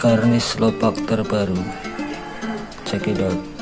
karnis lobak terbaru. Cekidot